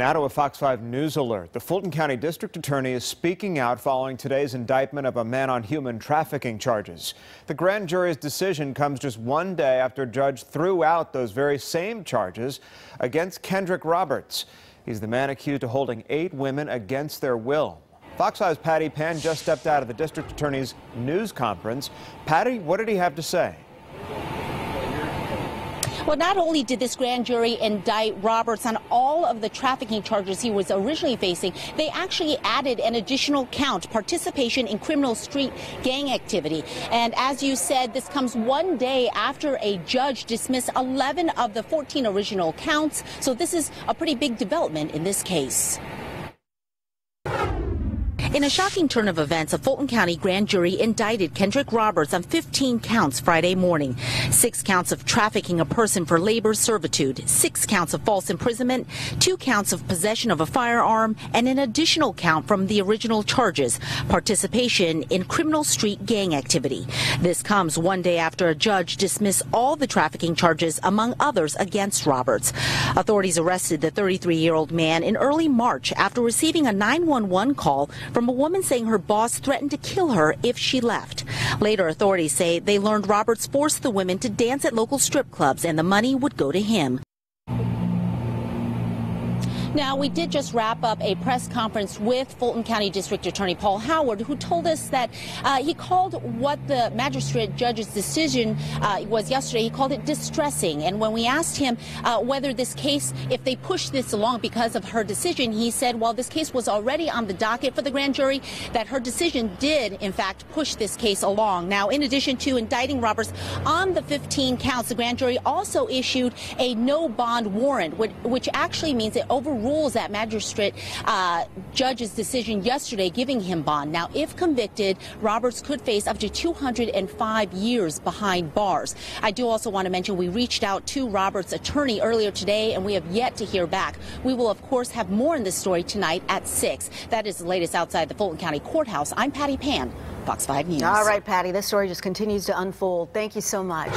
Now to a Fox 5 News alert. The Fulton County District Attorney is speaking out following today's indictment of a man on human trafficking charges. The grand jury's decision comes just one day after a judge threw out those very same charges against Kenndric Roberts. He's the man accused of holding eight women against their will. Fox 5's Patty Pan just stepped out of the district attorney's news conference. Patty, what did he have to say? Well, not only did this grand jury indict Roberts on all of the trafficking charges he was originally facing, they actually added an additional count, participation in criminal street gang activity. And as you said, this comes one day after a judge dismissed 11 of the 14 original counts. So this is a pretty big development in this case. In a shocking turn of events, a Fulton County grand jury indicted Kenndric Roberts on 15 counts Friday morning. Six counts of trafficking a person for labor servitude, six counts of false imprisonment, two counts of possession of a firearm, and an additional count from the original charges, participation in criminal street gang activity. This comes one day after a judge dismissed all the trafficking charges, among others, against Roberts. Authorities arrested the 33-year-old man in early March after receiving a 911 call from from a woman saying her boss threatened to kill her if she left. Later, authorities say they learned Roberts forced the women to dance at local strip clubs and the money would go to him. Now, we did just wrap up a press conference with Fulton County District Attorney Paul Howard, who told us that uh, he called what the magistrate judge's decision uh, was yesterday, he called it distressing. And when we asked him uh, whether this case, if they pushed this along because of her decision, he said, well, this case was already on the docket for the grand jury, that her decision did, in fact, push this case along. Now, in addition to indicting Roberts on the 15 counts, the grand jury also issued a no bond warrant, which, which actually means it overruled overrules that magistrate uh, judge's decision yesterday giving him bond. Now, if convicted, Roberts could face up to 205 years behind bars. I do also want to mention we reached out to Roberts' attorney earlier today, and we have yet to hear back. We will, of course, have more in this story tonight at 6. That is the latest outside the Fulton County Courthouse. I'm Patty Pan, Fox 5 News. All right, Patty, this story just continues to unfold. Thank you so much.